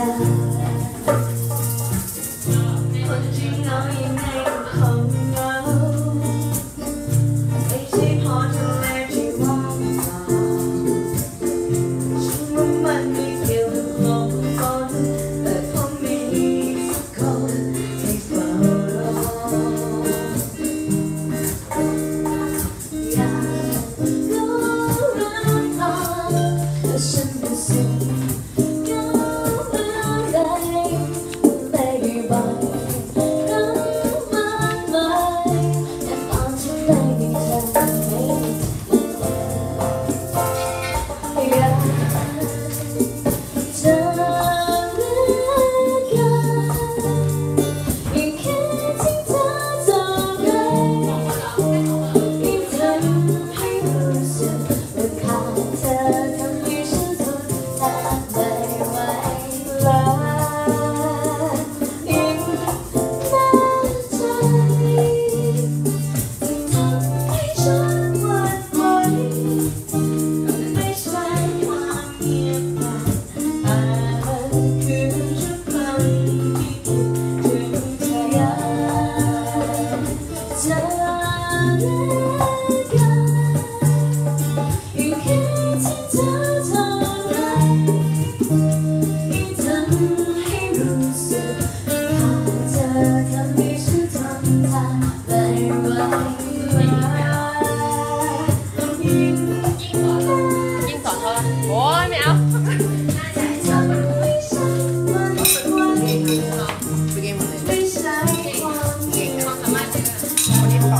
ra Con chỉ nói em không nhớ They keep on to let you walk Chúng muốn bạn đi kiểu không con But for me it's cold It's about all Yeah, go around all The sun will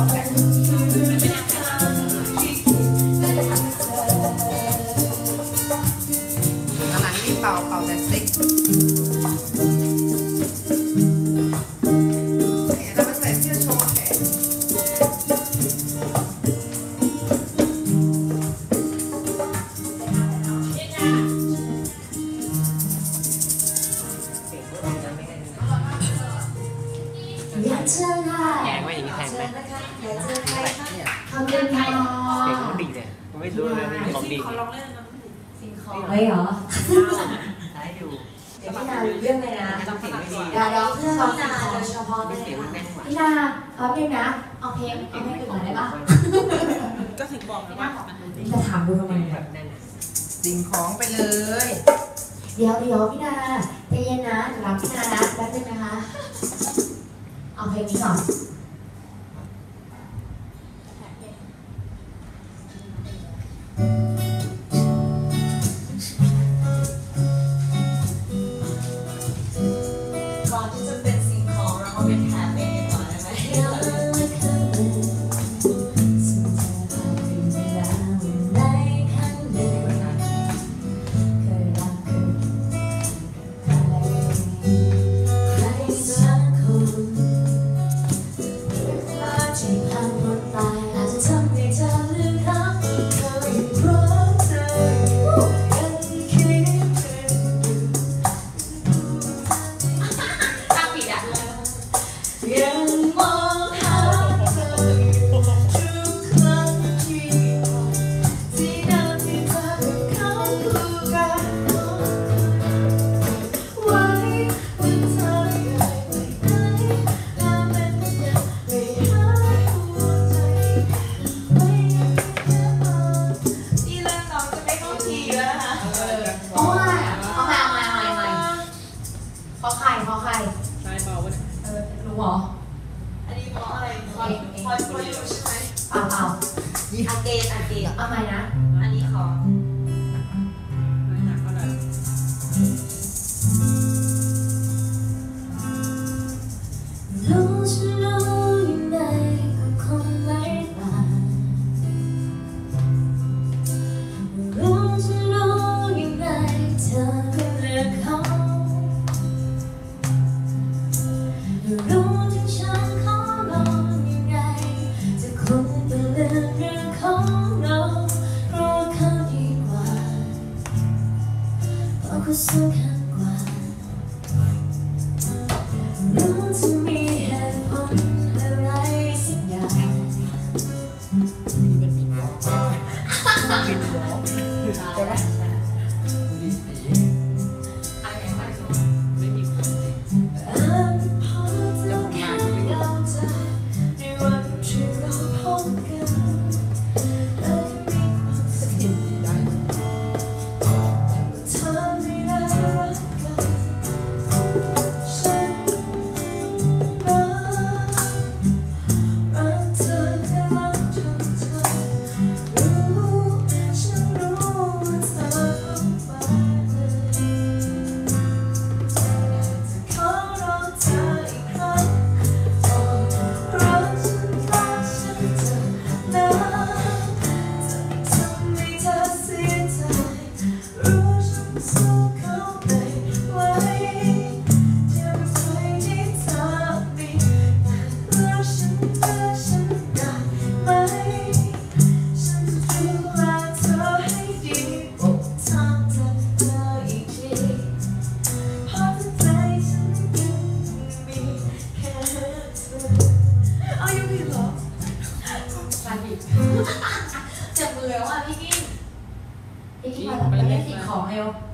Thank you. เชิญค่ะแทงไว้อย่างนี้แทนไหมเดี๋ยวเจอใครคะทำเป็นไทยเสียงมันดีเลยไม่รู้เลยของดีสิ่องเฮ้ยเหรอใช้อยู่พี่นาเรื่องเลยนะอย่าร้องเพื่อร้องนาโดยเฉพาะเลยพี่นาเอาเพลงนะ เอาเพลงเอาเพลงอื่นได้ปะก็ถึงบอกว่าจะถามดูทำไมแนั้นสิ่งของไปเลย เดี๋ยวเดี๋ยวพี่นาใจเย็นนะรับพี่นานะแป๊บนึงนะคะ ok 就这样。哇 그 순간과 눈 to año